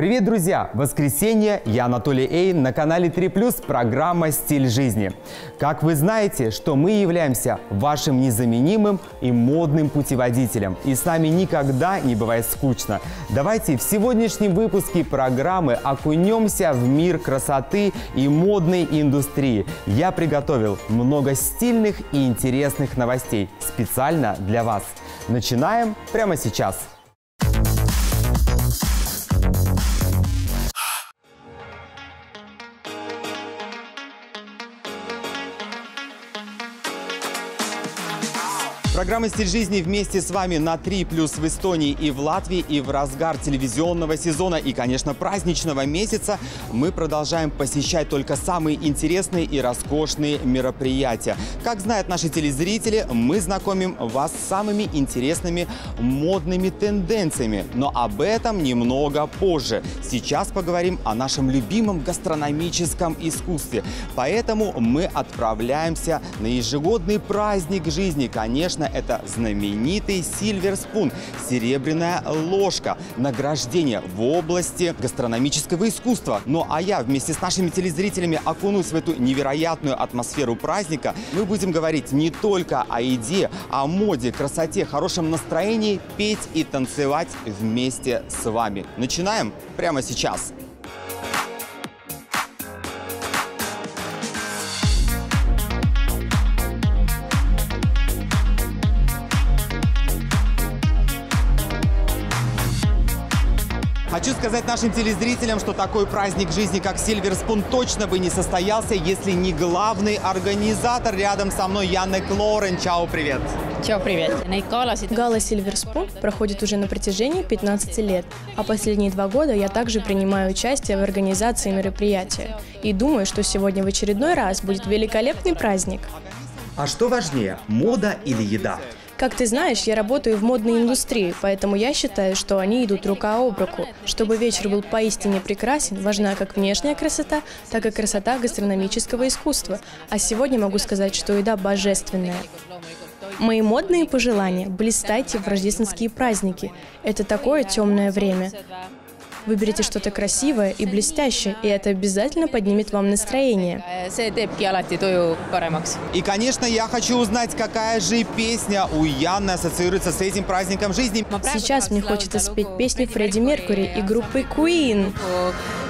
Привет, друзья! Воскресенье, я Анатолий Эйн, на канале 3+, программа «Стиль жизни». Как вы знаете, что мы являемся вашим незаменимым и модным путеводителем. И с нами никогда не бывает скучно. Давайте в сегодняшнем выпуске программы окунемся в мир красоты и модной индустрии. Я приготовил много стильных и интересных новостей специально для вас. Начинаем прямо сейчас. Программа «Стиль жизни» вместе с вами на 3 плюс в Эстонии и в Латвии. И в разгар телевизионного сезона и, конечно, праздничного месяца мы продолжаем посещать только самые интересные и роскошные мероприятия. Как знают наши телезрители, мы знакомим вас с самыми интересными модными тенденциями. Но об этом немного позже. Сейчас поговорим о нашем любимом гастрономическом искусстве. Поэтому мы отправляемся на ежегодный праздник жизни. Конечно, это знаменитый Silver Spoon – серебряная ложка, награждение в области гастрономического искусства. Ну а я вместе с нашими телезрителями окунусь в эту невероятную атмосферу праздника. Мы будем говорить не только о еде, о моде, красоте, хорошем настроении, петь и танцевать вместе с вами. Начинаем прямо сейчас. Хочу сказать нашим телезрителям, что такой праздник жизни, как Spoon, точно бы не состоялся, если не главный организатор рядом со мной Янна Клорен. Чао, привет! Чао, привет! Гала Spoon проходит уже на протяжении 15 лет, а последние два года я также принимаю участие в организации мероприятия. И думаю, что сегодня в очередной раз будет великолепный праздник. А что важнее, мода или еда? Как ты знаешь, я работаю в модной индустрии, поэтому я считаю, что они идут рука об руку. Чтобы вечер был поистине прекрасен, важна как внешняя красота, так и красота гастрономического искусства. А сегодня могу сказать, что еда божественная. Мои модные пожелания – блистайте в рождественские праздники. Это такое темное время. Выберите что-то красивое и блестящее, и это обязательно поднимет вам настроение. И, конечно, я хочу узнать, какая же песня у Яны ассоциируется с этим праздником жизни. Сейчас мне хочется спеть песню Фредди Меркури и группы Queen.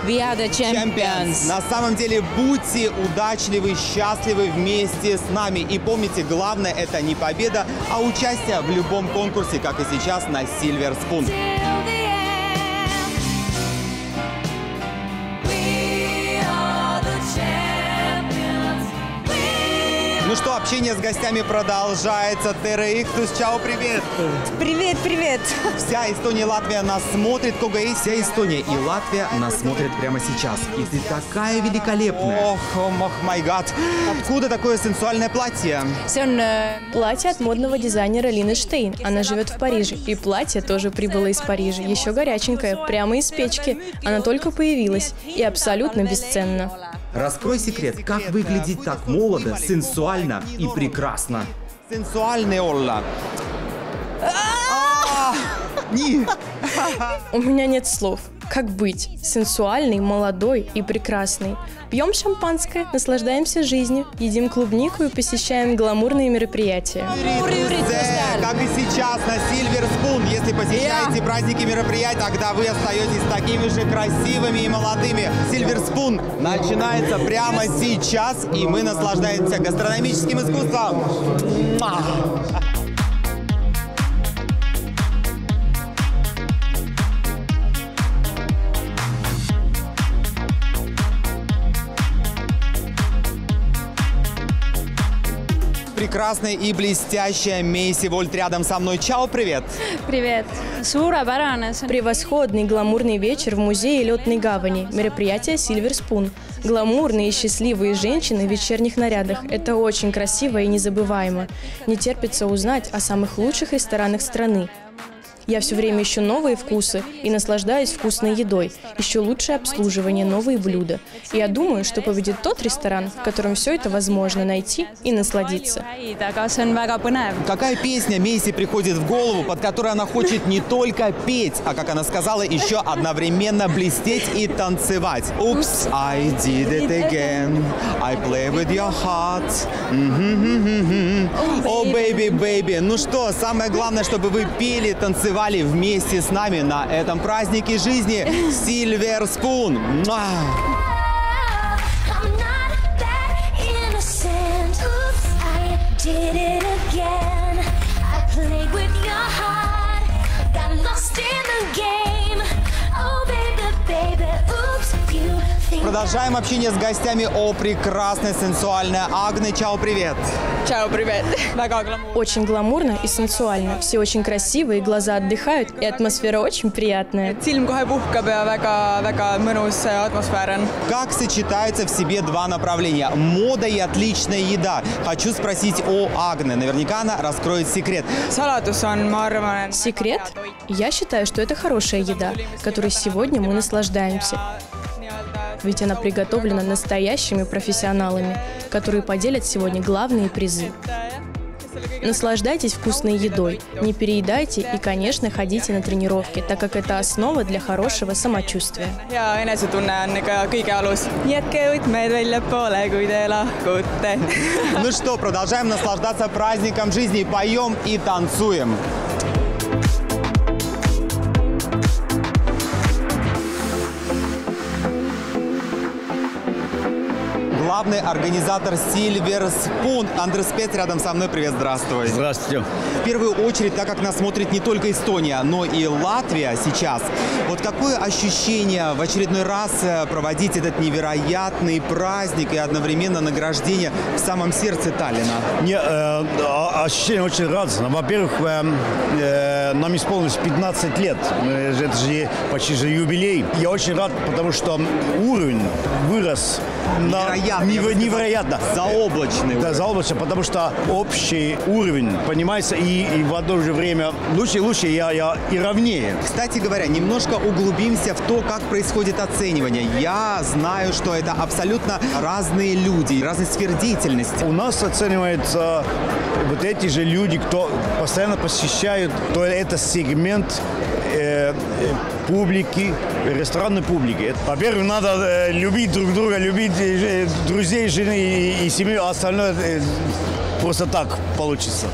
We are the champions. На самом деле, будьте удачливы, счастливы вместе с нами. И помните, главное это не победа, а участие в любом конкурсе, как и сейчас на Silver Spoon. Ну что, общение с гостями продолжается. Терра Ихтус, чао, привет! Привет, привет! Вся Эстония и Латвия нас смотрит. Кога есть вся Эстония и Латвия нас смотрят прямо сейчас. И ты такая великолепная. Ох, ох, май гад. Откуда такое сенсуальное платье? Платье от модного дизайнера Лины Штейн. Она живет в Париже. И платье тоже прибыло из Парижа. Еще горяченькое, прямо из печки. Она только появилась. И абсолютно бесценно. Раскрой секрет, как выглядеть так молодо, сенсуально и прекрасно. Сенсуальный Олла. Не. У меня нет слов. Как быть? Сенсуальный, молодой и прекрасный. Пьем шампанское, наслаждаемся жизнью, едим клубнику и посещаем гламурные мероприятия. Как и сейчас на Silver Spoon. Если посещаете праздники мероприятия, тогда вы остаетесь такими же красивыми и молодыми. Silver Spoon начинается прямо сейчас, и мы наслаждаемся гастрономическим искусством. Прекрасная и блестящая Мейси Вольт рядом со мной. Чао, привет! Привет! Превосходный гламурный вечер в музее Летной гавани. Мероприятие Silver Spoon. Гламурные и счастливые женщины в вечерних нарядах. Это очень красиво и незабываемо. Не терпится узнать о самых лучших ресторанах страны. Я все время ищу новые вкусы и наслаждаюсь вкусной едой. Еще лучшее обслуживание, новые блюда. И я думаю, что победит тот ресторан, в котором все это возможно найти и насладиться. Какая песня Мейси приходит в голову, под которой она хочет не только петь, а, как она сказала, еще одновременно блестеть и танцевать? Упс, I did it again. I play with your heart. О, baby, baby. Ну что, самое главное, чтобы вы пели, танцевали вместе с нами на этом празднике жизни Silver Spoon. Продолжаем общение с гостями о прекрасной, сенсуальной Агне. Чао, привет! Ciao, привет. Очень гламурно и сенсуально. Все очень красивые, глаза отдыхают, и атмосфера очень приятная. mõnus atmosfäär on. Как сочетаются в себе два направления – мода и отличная еда? Хочу спросить о Агне. Наверняка она раскроет секрет. arvan, Секрет? Я считаю, что это хорошая еда, которой сегодня мы наслаждаемся. Ведь она приготовлена настоящими профессионалами, которые поделят сегодня главные призы. Наслаждайтесь вкусной едой, не переедайте и, конечно, ходите на тренировки, так как это основа для хорошего самочувствия. Ну что, продолжаем наслаждаться праздником жизни. Поем и танцуем. Главный организатор Silver Spoon Андрей Спец рядом со мной. Привет, здравствуй. Здравствуйте. В первую очередь, так как нас смотрит не только Эстония, но и Латвия сейчас, вот какое ощущение в очередной раз э, проводить этот невероятный праздник и одновременно награждение в самом сердце Таллина? Не, э, ощущение очень радостно. Во-первых, э, э, нам исполнилось 15 лет. Это же почти же юбилей. Я очень рад, потому что уровень вырос на- Невероятно, невероятно. Заоблачный. Да, заоблачно, потому что общий уровень понимается и, и в одно же время лучше и лучше, я, я и ровнее. Кстати говоря, немножко углубимся в то, как происходит оценивание. Я знаю, что это абсолютно разные люди, разные сферы деятельности. У нас оцениваются вот эти же люди, кто постоянно посещают, то это сегмент э, э, публики, ресторанной публики. Во-первых, надо э, любить друг друга, любить э, друзей, жены и, и семью, а остальное э, просто так получится.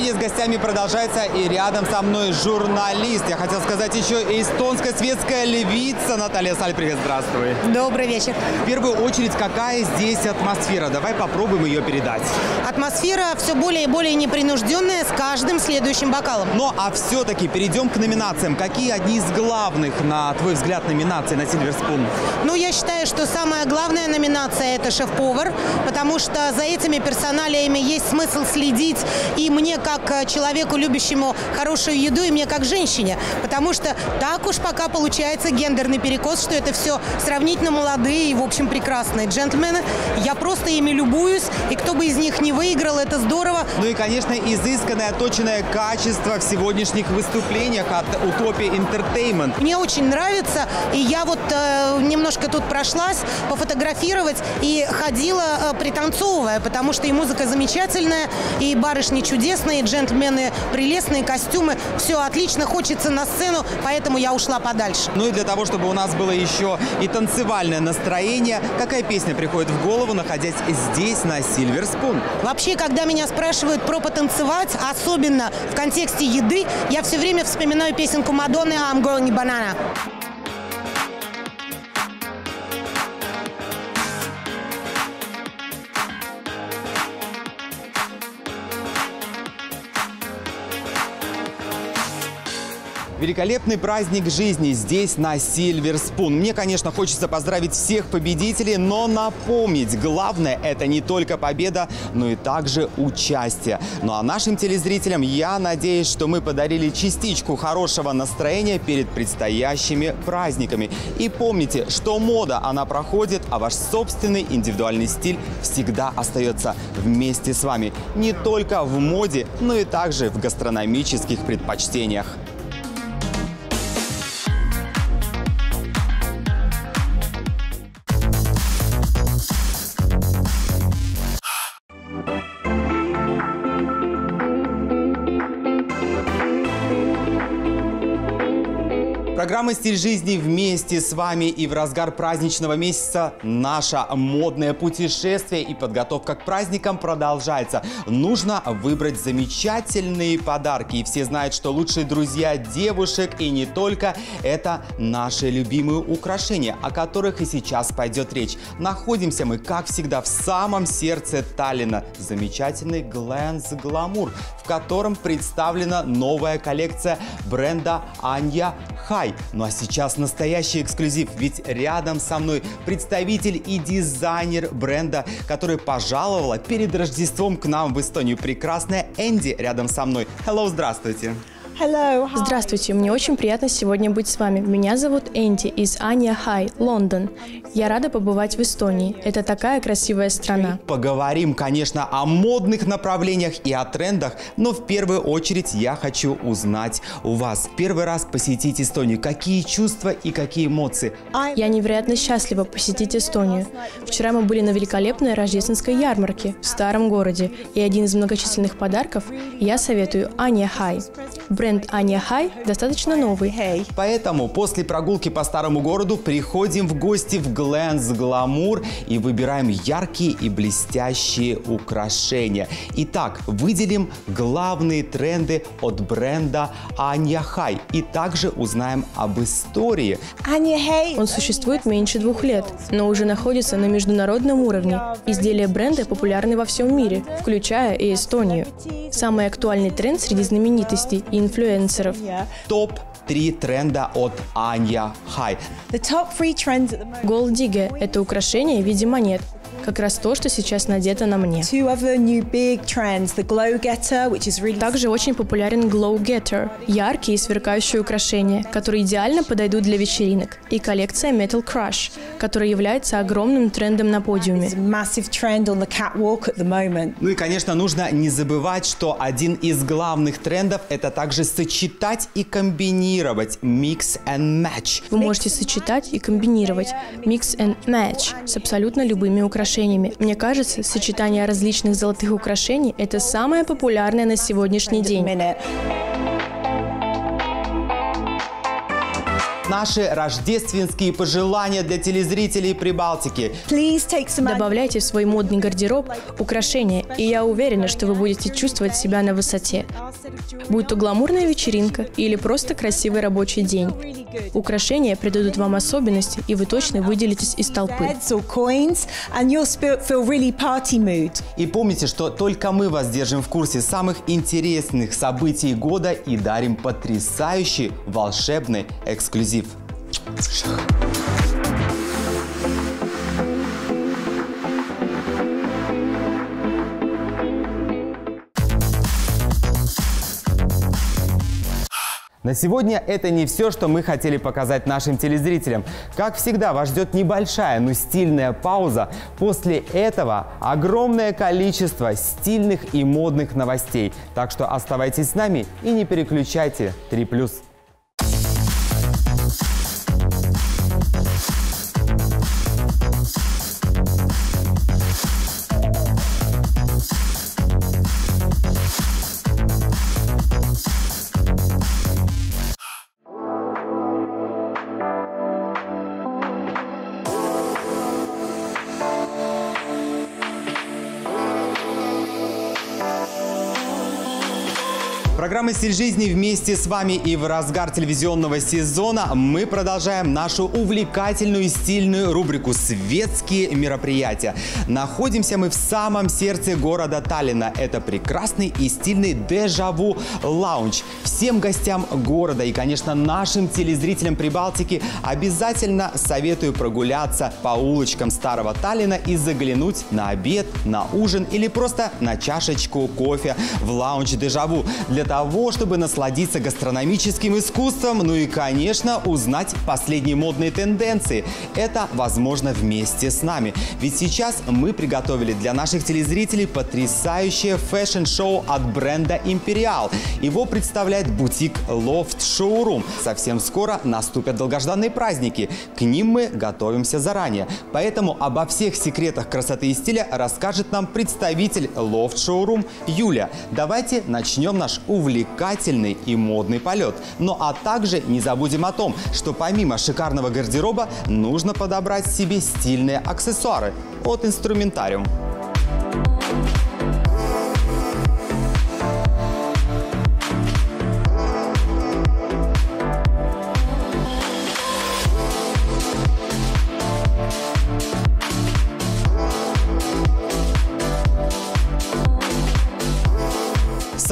Общение с гостями продолжается, и рядом со мной журналист. Я хотел сказать еще и эстонская светская львица Наталья Саль. Привет, здравствуй. Добрый вечер. В первую очередь, какая здесь атмосфера? Давай попробуем ее передать. Атмосфера все более и более непринужденная с каждым следующим бокалом. Ну, а все-таки перейдем к номинациям. Какие одни из главных, на твой взгляд, номинаций на Spoon? Ну, я считаю, что самая главная номинация – это шеф-повар, потому что за этими персоналиями есть смысл следить и мне, как э, человеку, любящему хорошую еду, и мне, как женщине, потому что так уж пока получается гендерный перекос, что это все сравнительно молодые и, в общем, прекрасные джентльмены. Я просто ими любуюсь, и кто бы из них не выиграл, это здорово. Ну и, конечно, изысканное, точное качество в сегодняшних выступлениях от Утопии Entertainment. Мне очень нравится, и я вот э, немножко тут прошлась, пофотографировать и ходила э, пританцовывая, потому что и музыка замечательная, и барышни чудесные, и джентльмены прелестные, костюмы, все отлично, хочется на сцену, поэтому я ушла подальше. Ну и для того, чтобы у нас было еще и танцевальное настроение, какая песня приходит в голову, находясь здесь, на Silver Spoon? Вообще, когда меня спрашивают про потанцевать, особенно в контексте еды, я все время вспоминаю песенку Мадонны «I'm going banana». Великолепный праздник жизни здесь, на Сильверспун. Мне, конечно, хочется поздравить всех победителей, но напомнить, главное – это не только победа, но и также участие. Ну а нашим телезрителям я надеюсь, что мы подарили частичку хорошего настроения перед предстоящими праздниками. И помните, что мода, она проходит, а ваш собственный индивидуальный стиль всегда остается вместе с вами. Не только в моде, но и также в гастрономических предпочтениях. Программа «Стиль жизни» вместе с вами и в разгар праздничного месяца наше модное путешествие и подготовка к праздникам продолжается. Нужно выбрать замечательные подарки. И все знают, что лучшие друзья девушек и не только – это наши любимые украшения, о которых и сейчас пойдет речь. Находимся мы, как всегда, в самом сердце Таллина. Замечательный Glamour, в котором представлена новая коллекция бренда Анья Хай. Ну а сейчас настоящий эксклюзив, ведь рядом со мной представитель и дизайнер бренда, который пожаловала перед Рождеством к нам в Эстонию. Прекрасная Энди рядом со мной. Hello, здравствуйте. Здравствуйте, мне очень приятно сегодня быть с вами. Меня зовут Энди из Ания Хай, Лондон. Я рада побывать в Эстонии. Это такая красивая страна. Поговорим, конечно, о модных направлениях и о трендах, но в первую очередь я хочу узнать у вас. Первый раз посетить Эстонию. Какие чувства и какие эмоции? Я невероятно счастлива посетить Эстонию. Вчера мы были на великолепной рождественской ярмарке в старом городе, и один из многочисленных подарков я советую Ания Хай. Бренд Ания Хай достаточно новый. Поэтому после прогулки по старому городу приходим в гости в Glance Glamour и выбираем яркие и блестящие украшения. Итак, выделим главные тренды от бренда Anya Хай и также узнаем об истории. Он существует меньше двух лет, но уже находится на международном уровне. Изделия бренда популярны во всем мире, включая и Эстонию. Самый актуальный тренд среди знаменитостей и инфлюенсеров. Топ-3 тренда от Anya Хай. The top three trends at the moment. Gold Digger – это украшение в виде монет. Как раз то, что сейчас надето на мне. Также очень популярен Glow Getter – яркие и сверкающие украшения, которые идеально подойдут для вечеринок, и коллекция Metal Crush, которая является огромным трендом на подиуме. Ну и, конечно, нужно не забывать, что один из главных трендов – это также сочетать и комбинировать mix and match. Вы можете сочетать и комбинировать Mix and Match с абсолютно любыми украшениями. Мне кажется, сочетание различных золотых украшений – это самое популярное на сегодняшний день. Наши рождественские пожелания для телезрителей Прибалтики. Добавляйте в свой модный гардероб украшения, и я уверена, что вы будете чувствовать себя на высоте. Будь то гламурная вечеринка или просто красивый рабочий день. Украшения придадут вам особенности, и вы точно выделитесь из толпы. И помните, что только мы вас держим в курсе самых интересных событий года и дарим потрясающий волшебный эксклюзив. На сегодня это не все, что мы хотели показать нашим телезрителям. Как всегда, вас ждет небольшая, но стильная пауза. После этого огромное количество стильных и модных новостей. Так что оставайтесь с нами и не переключайте 3+. Программа «Стиль жизни» вместе с вами и в разгар телевизионного сезона мы продолжаем нашу увлекательную и стильную рубрику «Светские мероприятия». Находимся мы в самом сердце города Таллина. Это прекрасный и стильный дежаву лаунж. Всем гостям города и, конечно, нашим телезрителям Прибалтики обязательно советую прогуляться по улочкам старого Таллина и заглянуть на обед, на ужин или просто на чашечку кофе в лаунж Дежаву для того, чтобы насладиться гастрономическим искусством, ну и, конечно, узнать последние модные тенденции. Это возможно вместе с нами. Ведь сейчас мы приготовили для наших телезрителей потрясающее фэшн-шоу от бренда Imperial. Его представляет бутик Loft Showroom. Совсем скоро наступят долгожданные праздники. К ним мы готовимся заранее. Поэтому обо всех секретах красоты и стиля расскажет нам представитель Loft Showroom Юля. Давайте начнем наш увлекательный и модный полет. Ну а также не забудем о том, что помимо шикарного гардероба нужно подобрать себе стильные аксессуары от инструментариум. В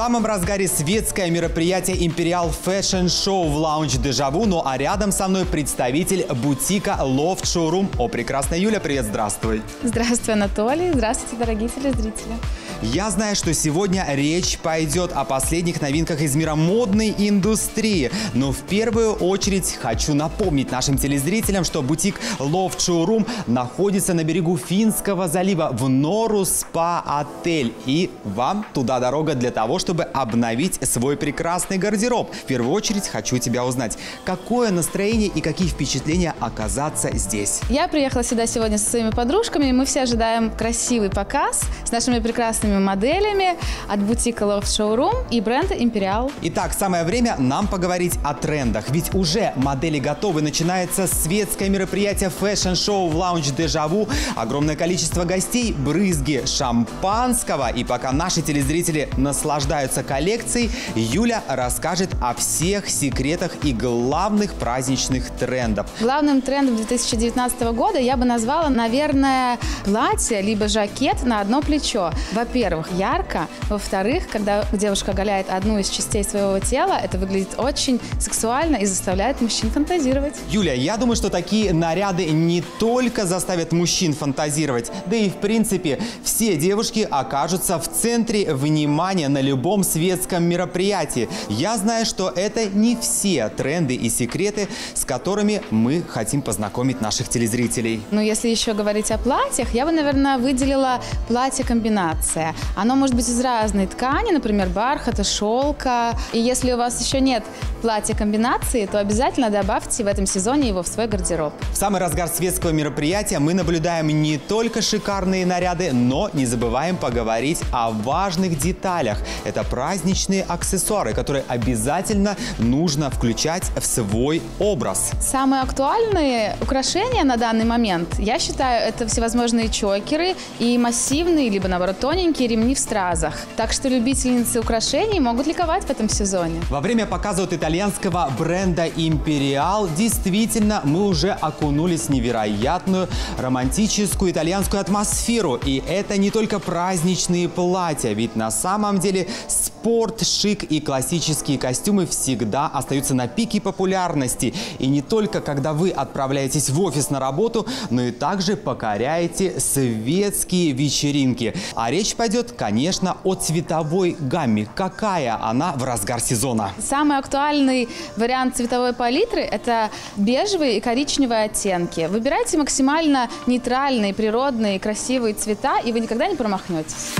самом разгаре светское мероприятие Imperial Fashion Show в лаунж Дежаву, ну а рядом со мной представитель бутика Loft Showroom. О, прекрасная Юля, привет, здравствуй. Здравствуй, Анатолий. Здравствуйте, дорогие телезрители. Я знаю, что сегодня речь пойдет о последних новинках из мира модной индустрии. Но в первую очередь хочу напомнить нашим телезрителям, что бутик Loft Showroom находится на берегу Финского залива в Нору Спа Отель. И вам туда дорога для того, чтобы обновить свой прекрасный гардероб. В первую очередь хочу тебя узнать, какое настроение и какие впечатления оказаться здесь. Я приехала сюда сегодня со своими подружками, и мы все ожидаем красивый показ с нашими прекрасными моделями от бутика Loft Showroom и бренда Imperial. Итак, самое время нам поговорить о трендах. Ведь уже модели готовы. Начинается светское мероприятие фэшн-шоу в лаунж Дежаву. Огромное количество гостей, брызги шампанского. И пока наши телезрители наслаждаются коллекцией, Юля расскажет о всех секретах и главных праздничных трендов. Главным трендом 2019 года я бы назвала, наверное, платье либо жакет на одно плечо. Во-первых, ярко. Во-вторых, когда девушка оголяет одну из частей своего тела, это выглядит очень сексуально и заставляет мужчин фантазировать. Юля, я думаю, что такие наряды не только заставят мужчин фантазировать, да и в принципе все девушки окажутся в центре внимания на любом светском мероприятии. Я знаю, что это не все тренды и секреты, с которыми мы хотим познакомить наших телезрителей. Но если еще говорить о платьях, я бы, наверное, выделила платье-комбинация. Оно может быть из разной ткани, например, бархата, шелка. И если у вас еще нет платья-комбинации, то обязательно добавьте в этом сезоне его в свой гардероб. В самый разгар светского мероприятия мы наблюдаем не только шикарные наряды, но не забываем поговорить о важных деталях. Это праздничные аксессуары, которые обязательно нужно включать в свой образ. Самые актуальные украшения на данный момент, я считаю, это всевозможные чокеры и массивные, либо наоборот тоненькие ремни в стразах. Так что любительницы украшений могут ликовать в этом сезоне. Во время показа от итальянского бренда Imperial действительно мы уже окунулись в невероятную романтическую итальянскую атмосферу. И это не только праздничные платья, ведь на самом деле спорт, шик и классические костюмы всегда остаются на пике популярности. И не только когда вы отправляетесь в офис на работу, но и также покоряете светские вечеринки. А речь пойдет, конечно, о цветовой гамме. Какая она в разгар сезона? Самый актуальный вариант цветовой палитры – это бежевые и коричневые оттенки. Выбирайте максимально нейтральные, природные, красивые цвета, и вы никогда не промахнетесь.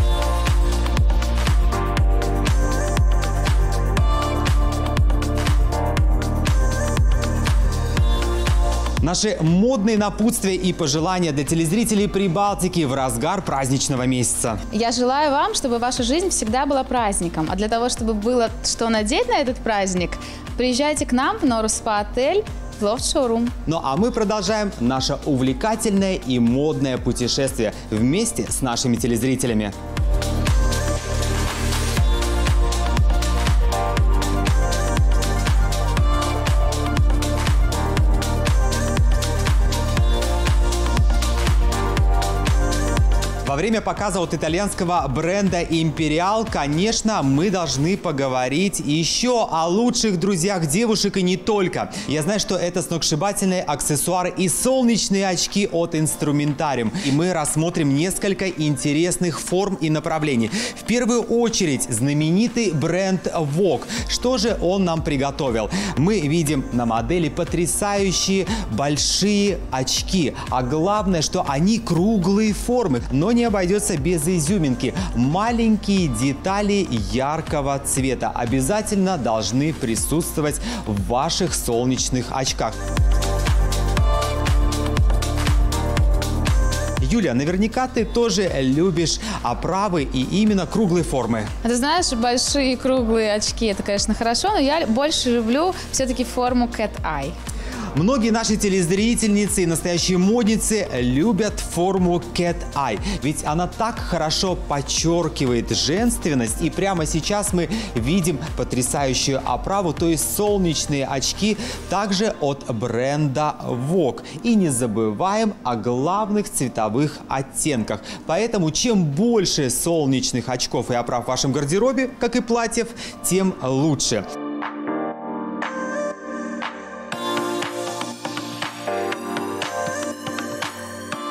Наши модные напутствия и пожелания для телезрителей Прибалтики в разгар праздничного месяца. Я желаю вам, чтобы ваша жизнь всегда была праздником. А для того, чтобы было что надеть на этот праздник, приезжайте к нам в Нору Спа Отель Loft Showroom. Ну а мы продолжаем наше увлекательное и модное путешествие вместе с нашими телезрителями. Время показа от итальянского бренда Imperial, конечно, мы должны поговорить еще о лучших друзьях девушек и не только. Я знаю, что это сногсшибательные аксессуары и солнечные очки от Instrumentarium. И мы рассмотрим несколько интересных форм и направлений. В первую очередь знаменитый бренд Vogue. Что же он нам приготовил? Мы видим на модели потрясающие большие очки. А главное, что они круглые формы. Но не обойдется без изюминки. Маленькие детали яркого цвета обязательно должны присутствовать в ваших солнечных очках. Юля, наверняка ты тоже любишь оправы и именно круглой формы. Ты знаешь, большие круглые очки, это, конечно, хорошо, но я больше люблю все-таки форму cat eye. Многие наши телезрительницы и настоящие модницы любят форму Cat Eye, ведь она так хорошо подчеркивает женственность. И прямо сейчас мы видим потрясающую оправу, то есть солнечные очки, также от бренда Vogue. И не забываем о главных цветовых оттенках. Поэтому чем больше солнечных очков и оправ в вашем гардеробе, как и платьев, тем лучше.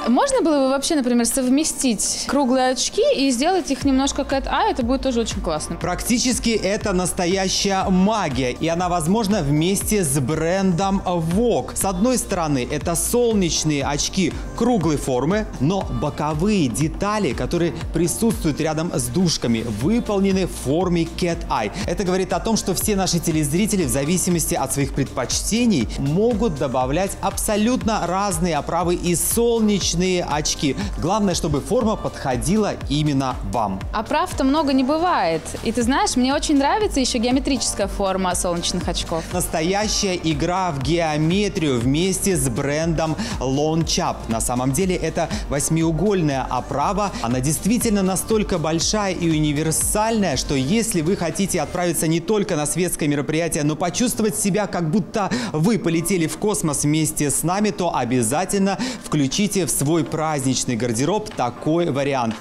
Можно было бы вообще, например, совместить круглые очки и сделать их немножко cat eye, это будет тоже очень классно. Практически это настоящая магия, и она возможна вместе с брендом Vogue. С одной стороны, это солнечные очки круглой формы, но боковые детали, которые присутствуют рядом с дужками, выполнены в форме cat eye. Это говорит о том, что все наши телезрители в зависимости от своих предпочтений могут добавлять абсолютно разные оправы из солнечных солнечные очки. Главное, чтобы форма подходила именно вам. А прав-то много не бывает. И ты знаешь, мне очень нравится еще геометрическая форма солнечных очков. Настоящая игра в геометрию вместе с брендом Launch На самом деле это восьмиугольная оправа. Она действительно настолько большая и универсальная, что если вы хотите отправиться не только на светское мероприятие, но почувствовать себя, как будто вы полетели в космос вместе с нами, то обязательно включите в свой праздничный гардероб такой вариант.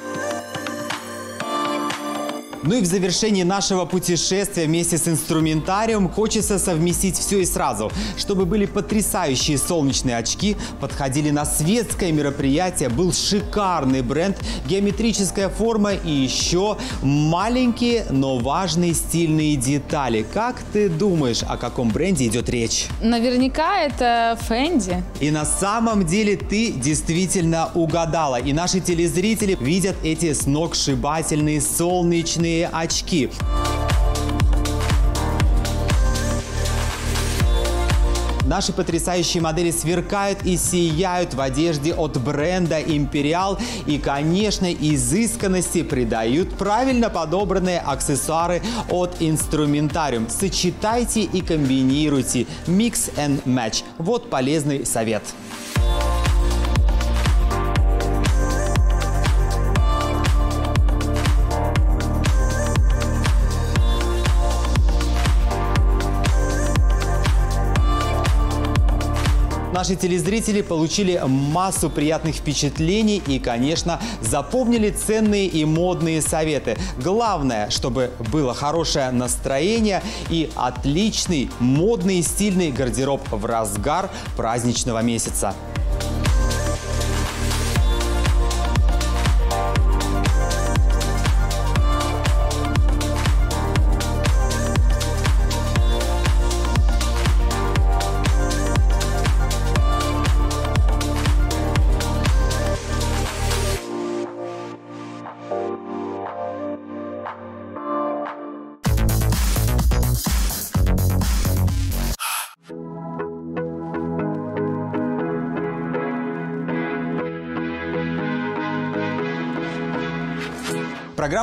Ну и в завершении нашего путешествия вместе с инструментарием хочется совместить все и сразу, чтобы были потрясающие солнечные очки, подходили на светское мероприятие, был шикарный бренд, геометрическая форма и еще маленькие, но важные стильные детали. Как ты думаешь, о каком бренде идет речь? Наверняка это Фэнди. И на самом деле ты действительно угадала. И наши телезрители видят эти сногсшибательные солнечные очки. Наши потрясающие модели сверкают и сияют в одежде от бренда Imperial и, конечно, изысканности придают правильно подобранные аксессуары от Instrumentarium. Сочетайте и комбинируйте. Mix and match. Вот полезный совет. Наши телезрители получили массу приятных впечатлений и, конечно, запомнили ценные и модные советы. Главное, чтобы было хорошее настроение и отличный модный и стильный гардероб в разгар праздничного месяца.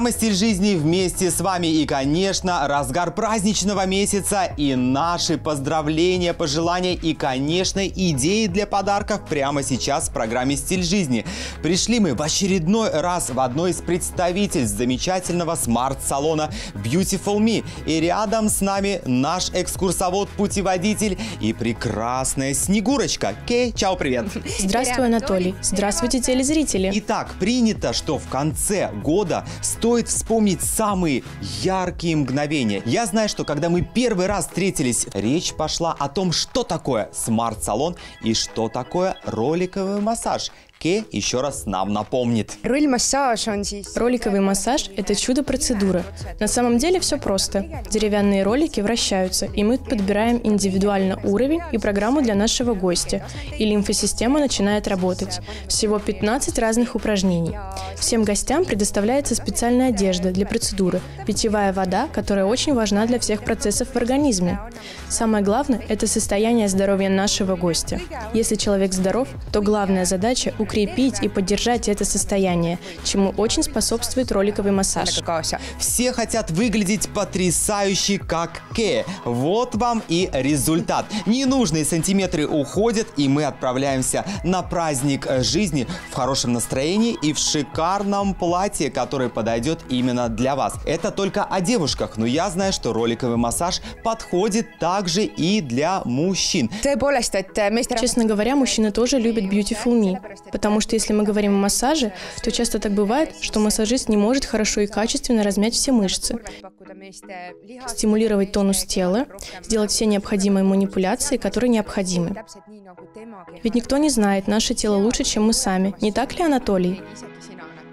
Программа «Стиль жизни» вместе с вами и, конечно, разгар праздничного месяца и наши поздравления, пожелания и, конечно, идеи для подарков прямо сейчас в программе «Стиль жизни». Пришли мы в очередной раз в одно из представительств замечательного смарт-салона Beautiful Me. И рядом с нами наш экскурсовод-путеводитель и прекрасная Снегурочка. Кей, чао, привет! Здравствуй, Анатолий. Здравствуйте, телезрители. Итак, принято, что в конце года стоит вспомнить самые яркие мгновения. Я знаю, что когда мы первый раз встретились, речь пошла о том, что такое смарт-салон и что такое роликовый массаж. Ке еще раз нам напомнит. Роликовый массаж – это чудо-процедура. На самом деле все просто. Деревянные ролики вращаются, и мы подбираем индивидуально уровень и программу для нашего гостя. И лимфосистема начинает работать. Всего 15 разных упражнений. Всем гостям предоставляется специальная одежда для процедуры, питьевая вода, которая очень важна для всех процессов в организме. Самое главное – это состояние здоровья нашего гостя. Если человек здоров, то главная задача – укрепить и поддержать это состояние, чему очень способствует роликовый массаж. Все хотят выглядеть потрясающе, как Ке. Вот вам и результат. Ненужные сантиметры уходят, и мы отправляемся на праздник э, жизни в хорошем настроении и в шикарном платье, которое подойдет именно для вас. Это только о девушках, но я знаю, что роликовый массаж подходит также и для мужчин. meeste Честно говоря, мужчины тоже любят Beautiful Me, потому что если мы говорим о массаже, то часто так бывает, что массажист не может хорошо и качественно размять все мышцы, стимулировать тонус тела, сделать все необходимые манипуляции, которые необходимы. Ведь никто не знает наше тело лучше, чем мы сами. Не так ли, Анатолий?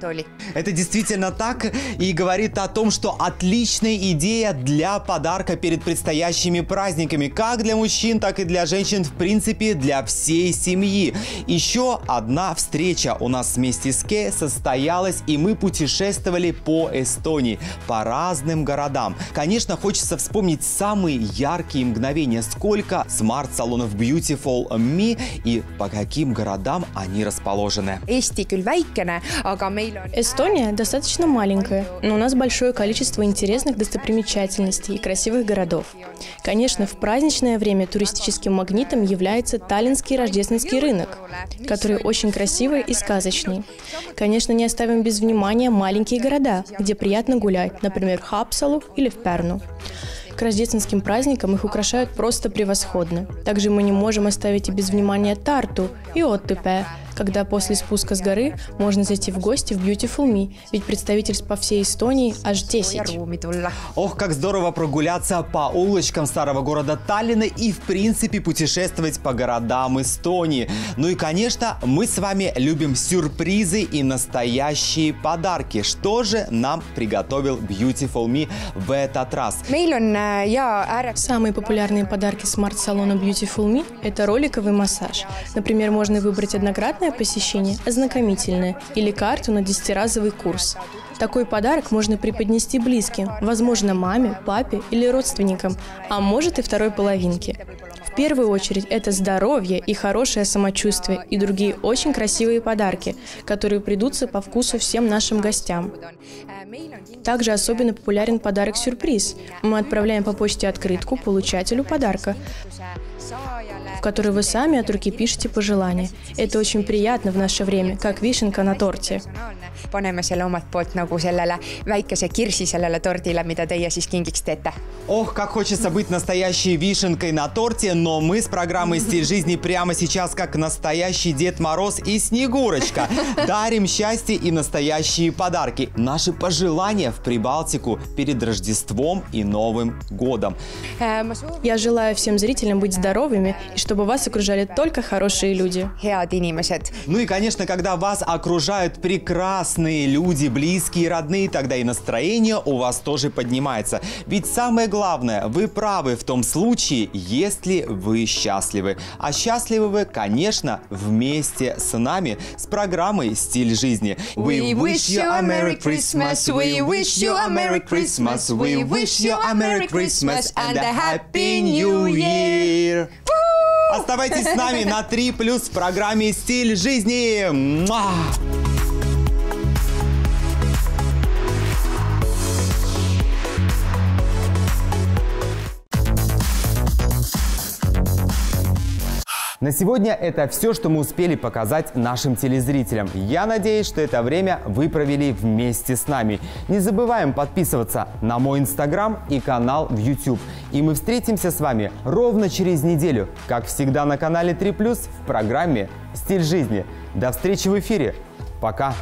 Anatoli. Это действительно так и говорит о том, что отличная идея для подарка перед предстоящими праздниками, как для мужчин, так и для женщин, в принципе, для всей семьи. Еще одна встреча у нас вместе с Ке состоялась, и мы путешествовали по Эстонии, по разным городам. Конечно, хочется вспомнить самые яркие мгновения, сколько смарт-салонов Beautiful Me и по каким городам они расположены. Eesti küll väikene, aga meil Эстония достаточно маленькая, но у нас большое количество интересных достопримечательностей и красивых городов. Конечно, в праздничное время туристическим магнитом является Таллинский рождественский рынок, который очень красивый и сказочный. Конечно, не оставим без внимания маленькие города, где приятно гулять, например, Хапсалу или в Перну. К рождественским праздникам их украшают просто превосходно. Также мы не можем оставить и без внимания Тарту и Оттепе, когда после спуска с горы можно зайти в гости в Beautiful Me, ведь представительств по всей Эстонии аж 10. ruumi tulla. Ох, как здорово прогуляться по улочкам старого города Таллина и, в принципе, путешествовать по городам Эстонии. Ну и, конечно, мы с вами любим сюрпризы и настоящие подарки. Что же нам приготовил Beautiful Me в этот раз? ääre-, Самые популярные подарки смарт-салона Beautiful Me – это роликовый массаж. Например, можно выбрать однократное посещение, ознакомительное, или карту на 10-разовый курс. Такой подарок можно преподнести близким, возможно, маме, папе или родственникам, а может и второй половинке. В первую очередь это здоровье и хорошее самочувствие и другие очень красивые подарки, которые придутся по вкусу всем нашим гостям. Также особенно популярен подарок-сюрприз. Мы отправляем по почте открытку получателю подарка, в которой вы сами от руки пишете пожелания. Это очень приятно в наше время, как вишенка на торте. paneme selle omalt poolt nagu sellele väikese kirsi sellele tordile, mida teie siis kingiks teete. Ох, как хочется быть настоящей вишенкой на торте, но мы с программой «Стиль жизни» прямо сейчас как настоящий Дед Мороз и Снегурочка. Дарим счастье и настоящие подарки. Наши пожелания в Прибалтику перед Рождеством и Новым годом. soovin, Я желаю всем зрителям быть здоровыми и чтобы вас окружали только хорошие люди. Ну и, конечно, когда вас окружают прекрасные люди, близкие, родные, тогда и настроение у вас тоже поднимается. Ведь самое главное, вы правы в том случае, если вы счастливы. А счастливы вы, конечно, вместе с нами, с программой «Стиль жизни». We wish you a Merry Christmas, we wish you a Merry Christmas, we wish you a Merry Christmas and a Happy New Year. Оставайтесь с нами на 3 плюс в программе «Стиль жизни». Муа! На сегодня это все, что мы успели показать нашим телезрителям. Я надеюсь, что это время вы провели вместе с нами. Не забываем подписываться на мой инстаграм и канал в YouTube. И мы встретимся с вами ровно через неделю, как всегда на канале 3+, в программе «Стиль жизни». До встречи в эфире. Пока!